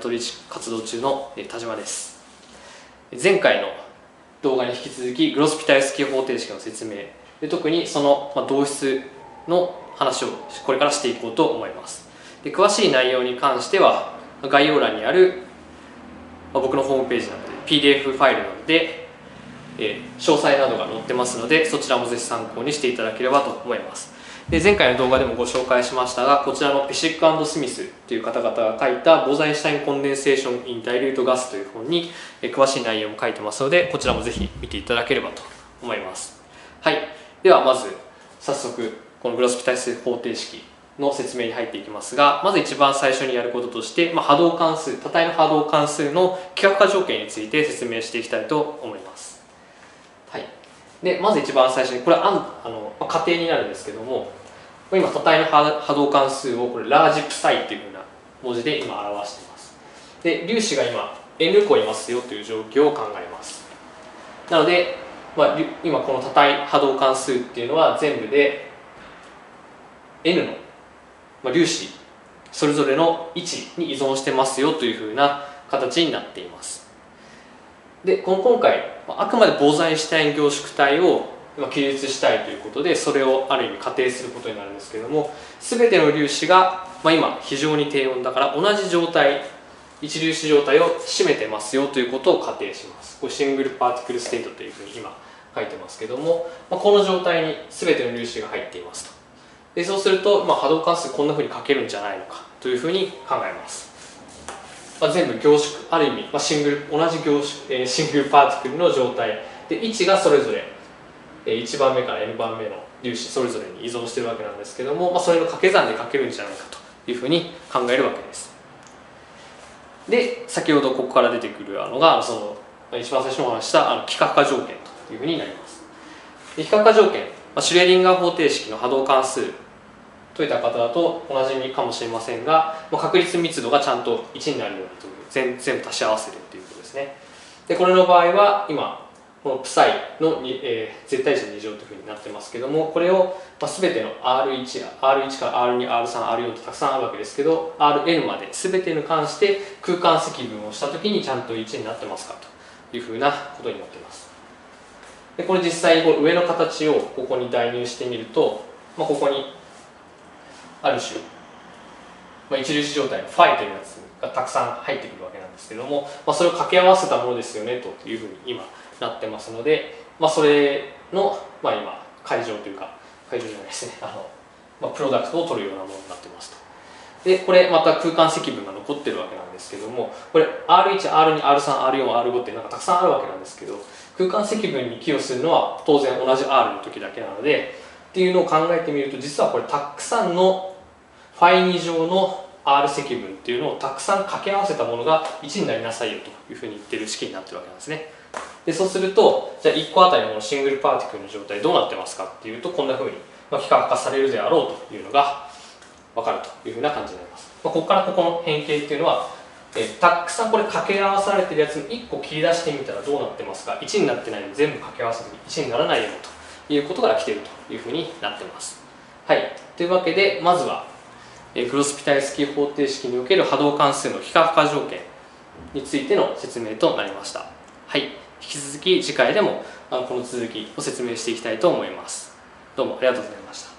取り活動中の田島です。前回の動画に引き続きグロスピタイスキー方程式の説明。で特にその同質の話をこれからしていこうと思います。で詳しい内容に関しては概要欄にある僕のホームページなので PDF ファイルなので、詳細などが載ってますのでそちらもぜひ参考にしていただければと思います。で前回の動画でもご紹介しましたがこちらのペシックスミスという方々が書いたボザインシュタインコンデンセーション・イン・ダイルート・ガスという本に詳しい内容も書いてますのでこちらもぜひ見ていただければと思います。はい。ではまず早速このグロスピタイス方程式の説明に入っていきますがまず一番最初にやることとして、まあ、波動関数多体の波動関数の規格化条件について説明していきたいと思います。はい。でまず一番最初にこれはあの、まあ、仮定になるんですけども今多体の波動関数をこれラージプサイっていうふうな文字で今表しています。で粒子が今 n 個いますよという状況を考えます。なので、まあ、今この多体波動関数っていうのは全部で n の、まあ、粒子それぞれの位置に依存してますよというふうな形になっています。でこの今回あくまでボーザインシュタイン凝縮体を記述したいということでそれをある意味仮定することになるんですけれども全ての粒子が、まあ、今非常に低温だから同じ状態一粒子状態を占めてますよということを仮定します。これ single particle state というふうに今書いてますけども、まあ、この状態に全ての粒子が入っていますと。でそうすると、まあ、波動関数こんなふうに書けるんじゃないのかというふうに考えます、まあ、全部凝縮ある意味、まあ、シングル同じ凝縮、えー、 single particle の状態で位置がそれぞれ1番目から n 番目の粒子それぞれに依存してるわけなんですけども、まあ、それの掛け算で書けるんじゃないかというふうに考えるわけです。で先ほどここから出てくるのがその一番最初にお話したあの規格化条件というふうになります。で規格化条件、まあ、シュレーディンガー方程式の波動関数解いた方だとおなじみかもしれませんが、まあ、確率密度がちゃんと1になるようにという全全部足し合わせるということですね。でこれの場合は今このプサイのに、えー、絶対値の2乗というふうになってますけどもこれを、まあ、全ての R1 や R1 から R2、R3、R4 とたくさんあるわけですけど Rn まで全てに関して空間積分をした時にちゃんと1になってますかというふうなことになっています。でこれ実際こう上の形をここに代入してみると、まあ、ここにある種、まあ、一粒子状態のファイというやつがたくさん入ってくるわけなんですけども、まあ、それを掛け合わせたものですよねというふうに今なってますので、まあ、それの、まあ、今会場というか会場じゃないですねあの、まあ、プロダクトを取るようなものになってますと。でこれまた空間積分が残ってるわけなんですけどもこれ R1R2R3R4R5 ってなんかたくさんあるわけなんですけど空間積分に寄与するのは当然同じ R の時だけなのでっていうのを考えてみると実はこれたくさんのファイ2乗の R 積分っていうのをたくさん掛け合わせたものが1になりなさいよというふうに言ってる式になってるわけなんですね。でそうするとじゃあ1個あたりのシングルパーティクルの状態どうなってますかっていうとこんなふうに、まあ、比較化されるであろうというのが分かるというふうな感じになります、まあ、ここからここの変形っていうのはえたくさんこれ掛け合わされてるやつに1個切り出してみたらどうなってますか。1になってないのに全部掛け合わせて1にならないよということから来てるというふうになってます。はい。というわけでまずはグロスピタイスキー方程式における波動関数の非可負荷条件についての説明となりました。はい。引き続き次回でもこの続きを説明していきたいと思います。どうもありがとうございました。